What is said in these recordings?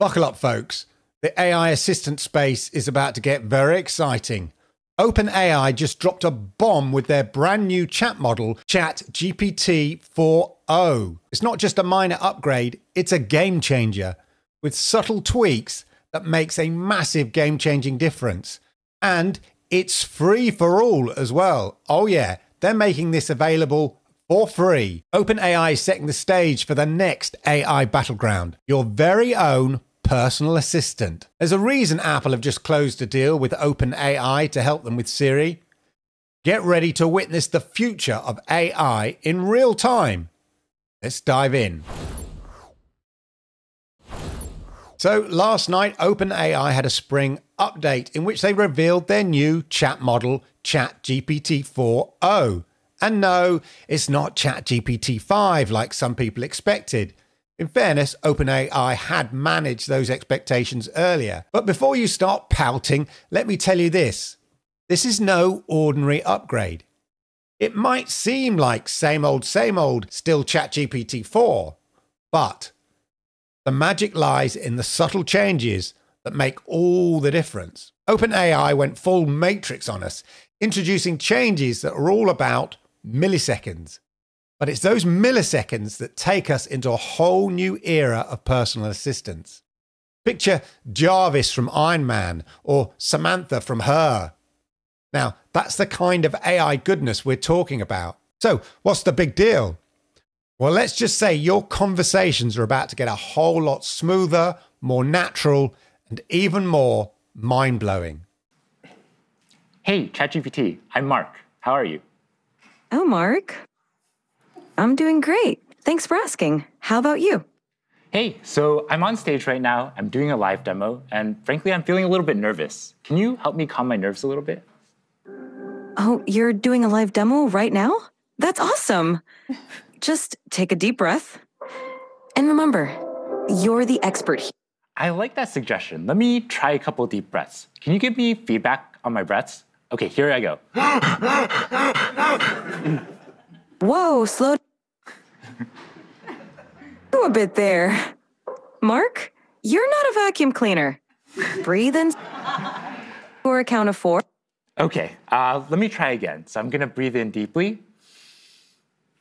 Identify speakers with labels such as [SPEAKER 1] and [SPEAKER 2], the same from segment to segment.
[SPEAKER 1] Buckle up, folks. The AI assistant space is about to get very exciting. OpenAI just dropped a bomb with their brand new chat model, ChatGPT 4o. It's not just a minor upgrade, it's a game changer with subtle tweaks that makes a massive game changing difference. And it's free for all as well. Oh, yeah, they're making this available for free. OpenAI is setting the stage for the next AI battleground, your very own personal assistant. There's a reason Apple have just closed a deal with OpenAI to help them with Siri. Get ready to witness the future of AI in real time. Let's dive in. So, last night, OpenAI had a spring update in which they revealed their new chat model, ChatGPT 4o. And no, it's not ChatGPT 5 like some people expected. In fairness, OpenAI had managed those expectations earlier. But before you start pouting, let me tell you this this is no ordinary upgrade. It might seem like same old, same old, still ChatGPT 4, but the magic lies in the subtle changes that make all the difference. OpenAI went full matrix on us, introducing changes that are all about milliseconds. But it's those milliseconds that take us into a whole new era of personal assistance. Picture Jarvis from Iron Man or Samantha from Her. Now, that's the kind of AI goodness we're talking about. So, what's the big deal? Well, let's just say your conversations are about to get a whole lot smoother, more natural, and even more mind blowing.
[SPEAKER 2] Hey, ChatGPT, I'm Mark. How are you?
[SPEAKER 3] Oh, Mark. I'm doing great. Thanks for asking. How about you?
[SPEAKER 2] Hey, so I'm on stage right now. I'm doing a live demo, and frankly, I'm feeling a little bit nervous. Can you help me calm my nerves a little bit?
[SPEAKER 3] Oh, you're doing a live demo right now? That's awesome. Just take a deep breath. And remember, you're the expert here.
[SPEAKER 2] I like that suggestion. Let me try a couple deep breaths. Can you give me feedback on my breaths? Okay, here I go.
[SPEAKER 3] Whoa, slow a bit there. Mark, you're not a vacuum cleaner. Breathe in for a count of four.
[SPEAKER 2] Okay, uh, let me try again. So I'm gonna breathe in deeply,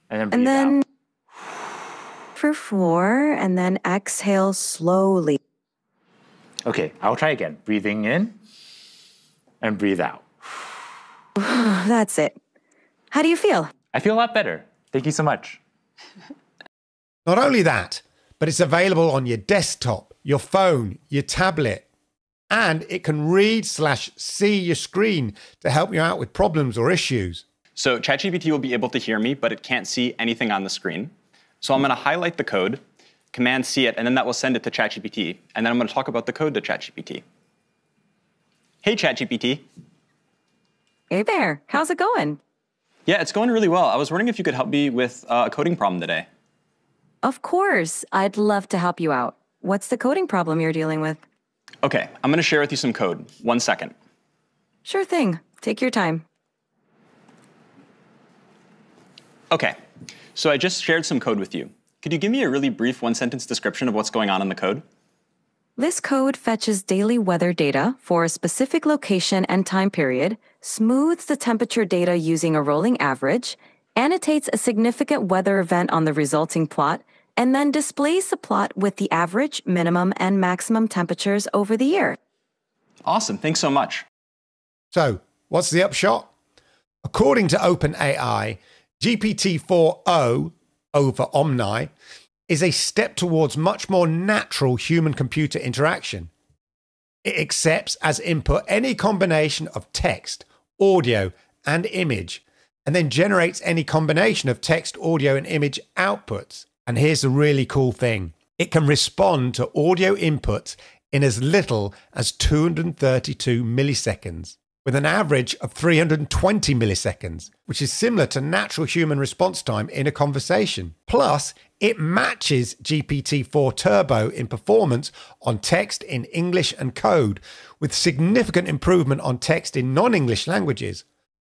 [SPEAKER 2] and then breathe
[SPEAKER 3] And then
[SPEAKER 2] out.
[SPEAKER 3] for four, and then exhale slowly.
[SPEAKER 2] Okay, I'll try again. Breathing in and breathe out.
[SPEAKER 3] That's it. How do you feel?
[SPEAKER 2] I feel a lot better. Thank you so much.
[SPEAKER 1] Not only that, but it's available on your desktop, your phone, your tablet, and it can read slash see your screen to help you out with problems or issues.
[SPEAKER 4] So ChatGPT will be able to hear me, but it can't see anything on the screen. So I'm going to highlight the code, Command C it, and then that will send it to ChatGPT. And then I'm going to talk about the code to ChatGPT. Hey, ChatGPT.
[SPEAKER 3] Hey there. How's it going?
[SPEAKER 4] Yeah, it's going really well. I was wondering if you could help me with uh, a coding problem today.
[SPEAKER 3] Of course. I'd love to help you out. What's the coding problem you're dealing with?
[SPEAKER 4] OK, I'm going to share with you some code. One second.
[SPEAKER 3] Sure thing. Take your time.
[SPEAKER 4] OK, so I just shared some code with you. Could you give me a really brief one sentence description of what's going on in the code?
[SPEAKER 3] This code fetches daily weather data for a specific location and time period, smooths the temperature data using a rolling average, annotates a significant weather event on the resulting plot, and then displays the plot with the average, minimum, and maximum temperatures over the year.
[SPEAKER 4] Awesome, thanks so much.
[SPEAKER 1] So, what's the upshot? According to OpenAI, GPT 4o over Omni is a step towards much more natural human computer interaction. It accepts as input any combination of text, audio, and image, and then generates any combination of text, audio, and image outputs. And here's the really cool thing it can respond to audio input in as little as 232 milliseconds, with an average of 320 milliseconds, which is similar to natural human response time in a conversation. Plus, it matches GPT 4 Turbo in performance on text in English and code, with significant improvement on text in non English languages,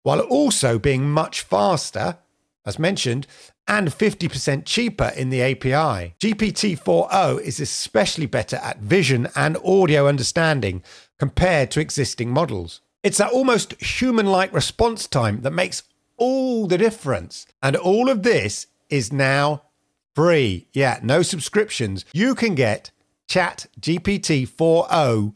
[SPEAKER 1] while also being much faster as mentioned, and 50% cheaper in the API. GPT 4o is especially better at vision and audio understanding compared to existing models. It's that almost human like response time that makes all the difference. And all of this is now free. Yeah, no subscriptions. You can get Chat GPT 4o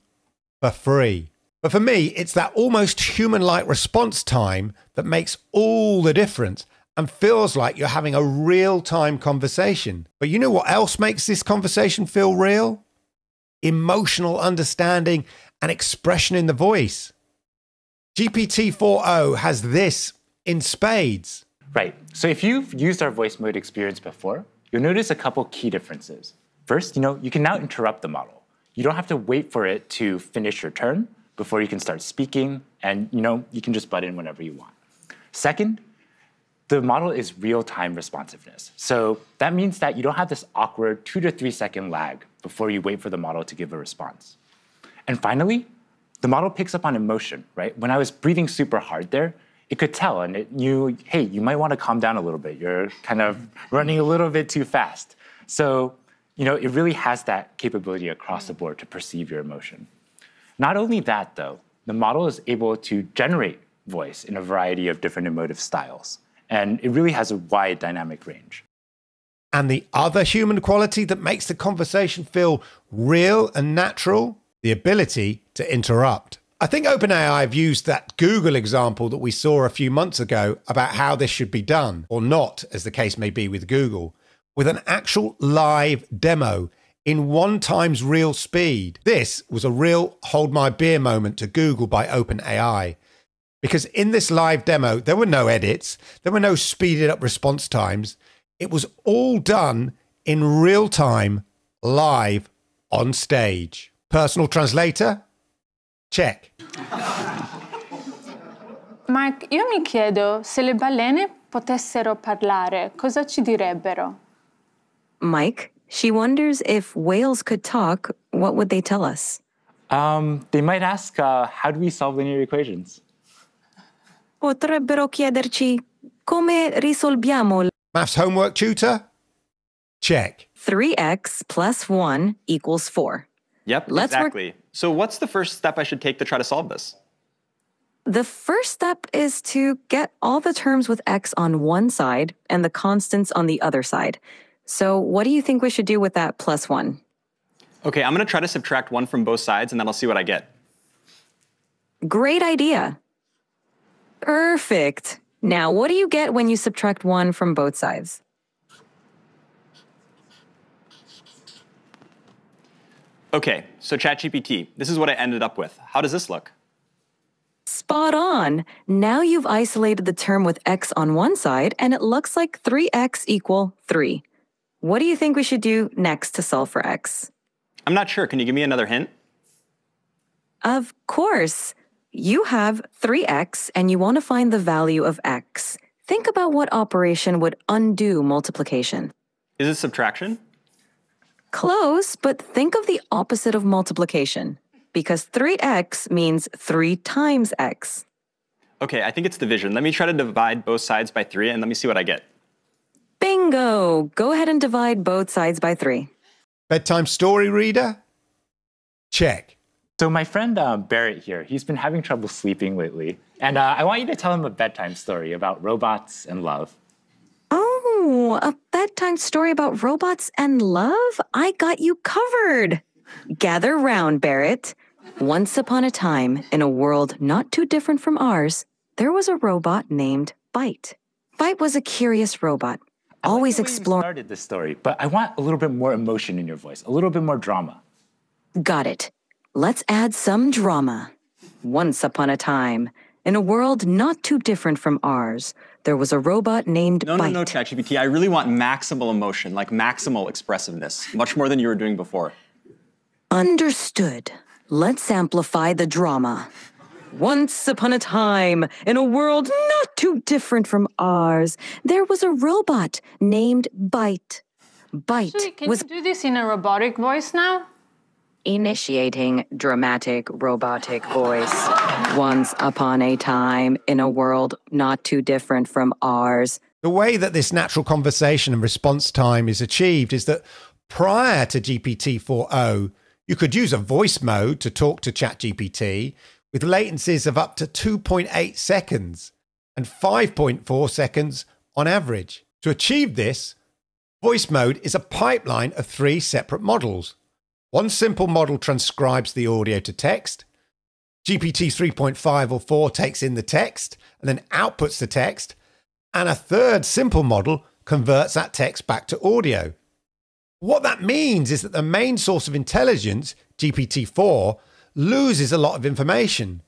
[SPEAKER 1] for free. But for me, it's that almost human like response time that makes all the difference and feels like you're having a real time conversation. But you know what else makes this conversation feel real? Emotional understanding and expression in the voice. GPT 4o has this in spades.
[SPEAKER 2] Right. So if you've used our voice mode experience before, you'll notice a couple key differences. First, you know, you can now interrupt the model. You don't have to wait for it to finish your turn before you can start speaking, and you know, you can just butt in whenever you want. Second, the model is real-time responsiveness. So that means that you don't have this awkward two to three second lag before you wait for the model to give a response. And finally, the model picks up on emotion, right? When I was breathing super hard there, it could tell and it knew, hey, you might want to calm down a little bit. You're kind of running a little bit too fast. So, you know, it really has that capability across the board to perceive your emotion. Not only that, though, the model is able to generate voice in a variety of different emotive styles. And it really has a wide dynamic range.
[SPEAKER 1] And the other human quality that makes the conversation feel real and natural the ability to interrupt. I think OpenAI have used that Google example that we saw a few months ago about how this should be done, or not, as the case may be with Google, with an actual live demo in one times real speed. This was a real hold my beer moment to Google by OpenAI. Because in this live demo, there were no edits, there were no speeded up response times. It was all done in real time, live on stage. Personal translator? Check.
[SPEAKER 5] Mark, io mi chiedo se le balene potessero parlare, cosa ci direbbero?
[SPEAKER 3] Mike, she wonders if whales could talk, what would they tell us?
[SPEAKER 2] Um, they might ask, uh, how do we solve linear equations?
[SPEAKER 3] Potrebbero chiederci come risolviamo
[SPEAKER 1] Maths homework tutor? Check.
[SPEAKER 3] 3x plus 1 equals 4.
[SPEAKER 4] Yep,
[SPEAKER 3] Let's work-
[SPEAKER 4] exactly. So what's the first step I should take to try to solve this?
[SPEAKER 3] The first step is to get all the terms with x on one side and the constants on the other side. So, what do you think we should do with that plus 1?
[SPEAKER 4] Okay, I'm gonna try to subtract one from both sides and then I'll see what I get.
[SPEAKER 3] Great idea. Perfect. Now, what do you get when you subtract 1 from both sides?
[SPEAKER 4] Okay, so ChatGPT, this is what I ended up with. How does this look?
[SPEAKER 3] Spot on. Now you've isolated the term with x on one side, and it looks like 3x equal 3. What do you think we should do next to solve for x?
[SPEAKER 4] I'm not sure. Can you give me another hint?
[SPEAKER 3] Of course. You have 3x and you want to find the value of x. Think about what operation would undo multiplication.
[SPEAKER 4] Is it subtraction?
[SPEAKER 3] Close, but think of the opposite of multiplication because 3x means 3 times x.
[SPEAKER 4] Okay, I think it's division. Let me try to divide both sides by three and let me see what I get.
[SPEAKER 3] Bingo! Go ahead and divide both sides by 3.
[SPEAKER 1] Bedtime story reader? Check.
[SPEAKER 2] So my friend uh, Barrett here, he's been having trouble sleeping lately. And uh, I want you to tell him a bedtime story about robots and love.
[SPEAKER 3] Oh, a bedtime story about robots and love? I got you covered. Gather round, Barrett. Once upon a time, in a world not too different from ours, there was a robot named Byte. Byte was a curious robot, always
[SPEAKER 2] like the way you
[SPEAKER 3] exploring.
[SPEAKER 2] started this story, but I want a little bit more emotion in your voice, a little bit more drama.
[SPEAKER 3] Got it. Let's add some drama. Once upon a time, in a world not too different from ours, there was a robot named
[SPEAKER 4] No,
[SPEAKER 3] Byte.
[SPEAKER 4] no, no, ChatGPT. I really want maximal emotion, like maximal expressiveness, much more than you were doing before.
[SPEAKER 3] Understood. Let's amplify the drama. Once upon a time, in a world not too different from ours, there was a robot named Byte. Byte
[SPEAKER 5] Actually, can
[SPEAKER 3] was
[SPEAKER 5] you do this in a robotic voice now?
[SPEAKER 3] Initiating dramatic robotic voice. Once upon a time, in a world not too different from ours,
[SPEAKER 1] The way that this natural conversation and response time is achieved is that prior to GPT 4o, you could use a voice mode to talk to ChatGPT with latencies of up to 2.8 seconds and 5.4 seconds on average. To achieve this, voice mode is a pipeline of three separate models. One simple model transcribes the audio to text. GPT 3.5 or 4 takes in the text and then outputs the text. And a third simple model converts that text back to audio. What that means is that the main source of intelligence, GPT 4, loses a lot of information.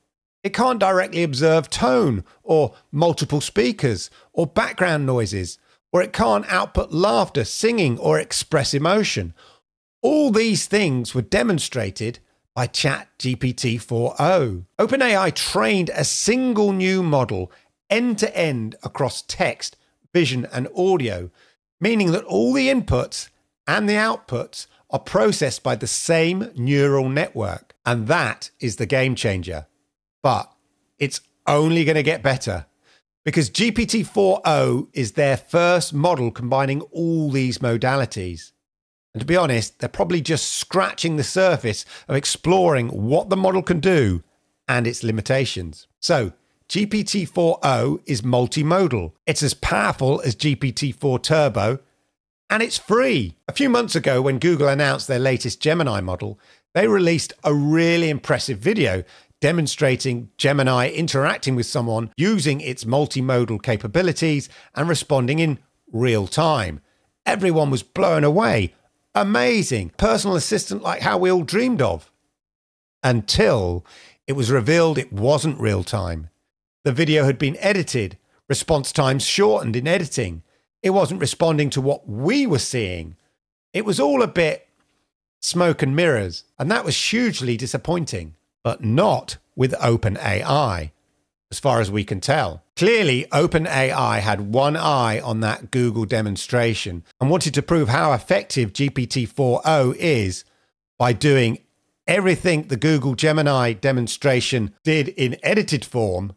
[SPEAKER 1] It can't directly observe tone or multiple speakers or background noises, or it can't output laughter, singing, or express emotion. All these things were demonstrated by ChatGPT 4o. OpenAI trained a single new model end to end across text, vision, and audio, meaning that all the inputs and the outputs are processed by the same neural network. And that is the game changer. But it's only going to get better because GPT 4o is their first model combining all these modalities. And to be honest, they're probably just scratching the surface of exploring what the model can do and its limitations. So, GPT 4o is multimodal. It's as powerful as GPT 4 Turbo, and it's free. A few months ago, when Google announced their latest Gemini model, they released a really impressive video demonstrating Gemini interacting with someone using its multimodal capabilities and responding in real time. Everyone was blown away. Amazing. Personal assistant like how we all dreamed of. Until it was revealed it wasn't real time. The video had been edited, response times shortened in editing. It wasn't responding to what we were seeing. It was all a bit smoke and mirrors, and that was hugely disappointing, but not with OpenAI, as far as we can tell. Clearly, OpenAI had one eye on that Google demonstration and wanted to prove how effective GPT 4o is by doing everything the Google Gemini demonstration did in edited form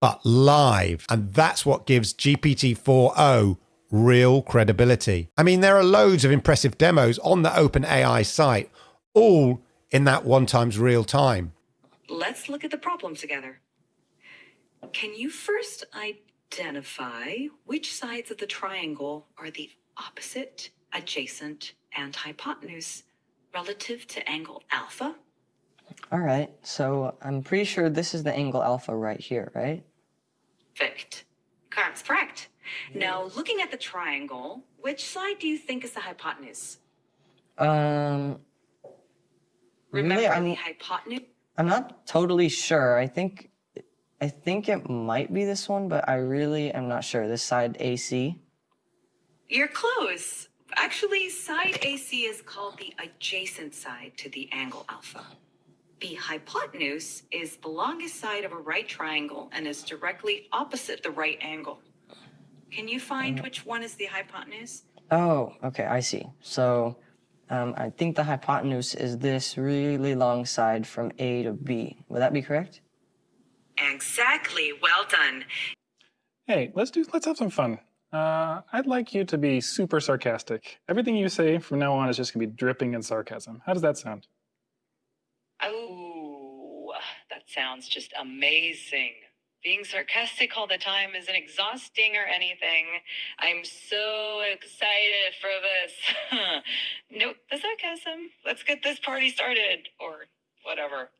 [SPEAKER 1] but live. And that's what gives GPT 4o real credibility. I mean, there are loads of impressive demos on the OpenAI site, all in that one times real time.
[SPEAKER 3] Let's look at the problem together. Can you first identify which sides of the triangle are the opposite, adjacent, and hypotenuse relative to angle alpha?
[SPEAKER 6] All right, so I'm pretty sure this is the angle alpha right here, right?
[SPEAKER 3] Perfect. That's correct. Now, looking at the triangle, which side do you think is the hypotenuse?
[SPEAKER 6] Um,
[SPEAKER 3] Remember
[SPEAKER 6] really, I'm,
[SPEAKER 3] the hypotenuse?
[SPEAKER 6] I'm not totally sure. I think, I think it might be this one, but I really am not sure. This side AC.
[SPEAKER 3] You're close. Actually, side AC is called the adjacent side to the angle alpha. The hypotenuse is the longest side of a right triangle and is directly opposite the right angle. Can you find which one is the hypotenuse?
[SPEAKER 6] Oh, okay, I see. So, um, I think the hypotenuse is this really long side from A to B. Would that be correct?
[SPEAKER 3] Exactly. Well done.
[SPEAKER 7] Hey, let's do. Let's have some fun. Uh, I'd like you to be super sarcastic. Everything you say from now on is just gonna be dripping in sarcasm. How does that sound?
[SPEAKER 3] Oh, that sounds just amazing. Being sarcastic all the time isn't exhausting or anything. I'm so excited for this. nope, the sarcasm. Let's get this party started, or whatever.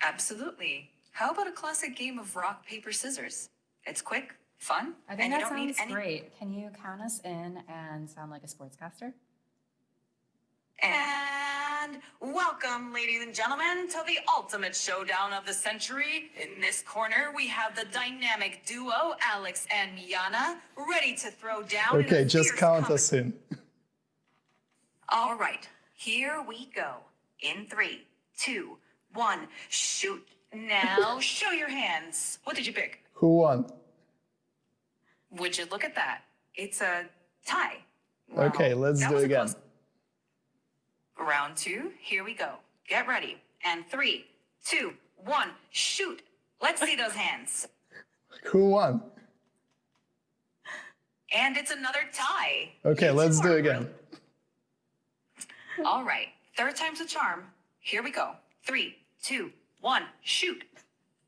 [SPEAKER 3] Absolutely. How about a classic game of rock, paper, scissors? It's quick, fun,
[SPEAKER 8] I think
[SPEAKER 3] and you
[SPEAKER 8] that
[SPEAKER 3] don't need
[SPEAKER 8] sounds
[SPEAKER 3] any.
[SPEAKER 8] great. Can you count us in and sound like a sportscaster?
[SPEAKER 3] And welcome, ladies and gentlemen, to the ultimate showdown of the century. In this corner, we have the dynamic duo, Alex and Miana, ready to throw down.
[SPEAKER 9] Okay, just count
[SPEAKER 3] compet-
[SPEAKER 9] us in.
[SPEAKER 3] All right, here we go. In three, two, one, shoot. Now, show your hands. What did you pick?
[SPEAKER 9] Who won?
[SPEAKER 3] Would you look at that? It's a tie.
[SPEAKER 9] Okay, let's
[SPEAKER 3] that
[SPEAKER 9] do it again.
[SPEAKER 3] close- Round two, here we go. Get ready. And three, two, one, shoot. Let's see those hands.
[SPEAKER 9] Who won?
[SPEAKER 10] And it's another tie.
[SPEAKER 7] Okay, let's do it again.
[SPEAKER 10] All right, third time's a charm. Here we go. Three, two, one, shoot.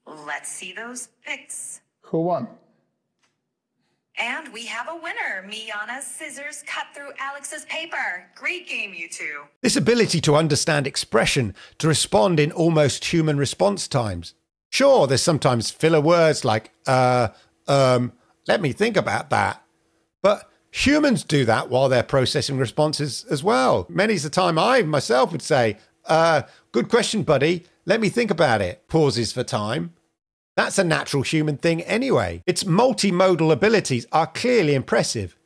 [SPEAKER 10] Let's see those pics.
[SPEAKER 7] Who won?
[SPEAKER 10] And we have a winner. Miana's scissors cut through Alex's paper. Great game, you two.
[SPEAKER 1] This ability to understand expression, to respond in almost human response times. Sure, there's sometimes filler words like, uh, um, let me think about that. But humans do that while they're processing responses as well. Many's the time I myself would say, uh, good question, buddy. Let me think about it. Pauses for time. That's a natural human thing anyway. Its multimodal abilities are clearly impressive.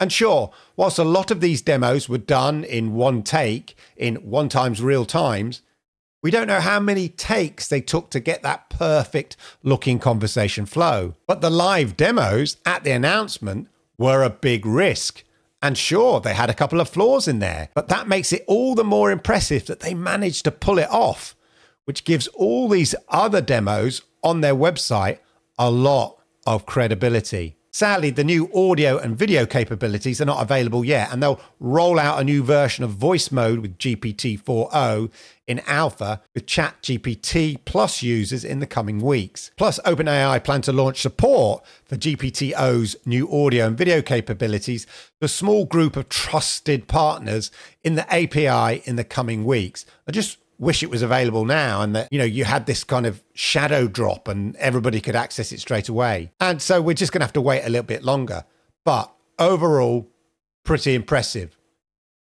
[SPEAKER 1] And sure, whilst a lot of these demos were done in one take, in one times real times, we don't know how many takes they took to get that perfect looking conversation flow. But the live demos at the announcement were a big risk. And sure, they had a couple of flaws in there, but that makes it all the more impressive that they managed to pull it off, which gives all these other demos on their website a lot of credibility. Sadly, the new audio and video capabilities are not available yet, and they'll roll out a new version of voice mode with GPT 4.0 in alpha with ChatGPT Plus users in the coming weeks. Plus, OpenAI plan to launch support for GPT-O's new audio and video capabilities to a small group of trusted partners in the API in the coming weeks. I just wish it was available now and that you know you had this kind of shadow drop and everybody could access it straight away and so we're just going to have to wait a little bit longer but overall pretty impressive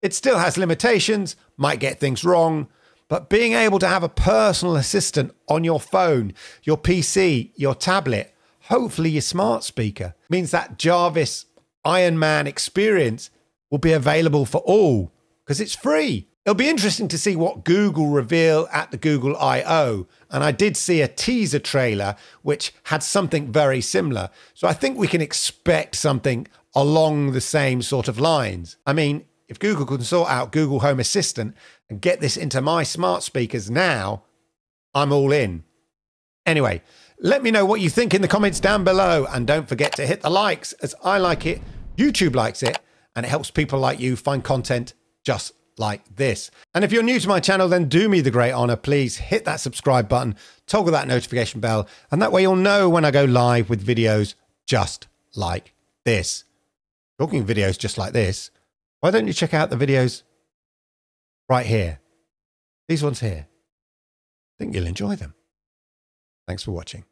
[SPEAKER 1] it still has limitations might get things wrong but being able to have a personal assistant on your phone your pc your tablet hopefully your smart speaker means that jarvis iron man experience will be available for all because it's free It'll be interesting to see what Google reveal at the Google I/O, and I did see a teaser trailer which had something very similar. So I think we can expect something along the same sort of lines. I mean, if Google can sort out Google Home Assistant and get this into my smart speakers now, I'm all in. Anyway, let me know what you think in the comments down below, and don't forget to hit the likes as I like it, YouTube likes it, and it helps people like you find content just like this. And if you're new to my channel, then do me the great honor. Please hit that subscribe button, toggle that notification bell, and that way you'll know when I go live with videos just like this. Talking videos just like this, why don't you check out the videos right here? These ones here. I think you'll enjoy them. Thanks for watching.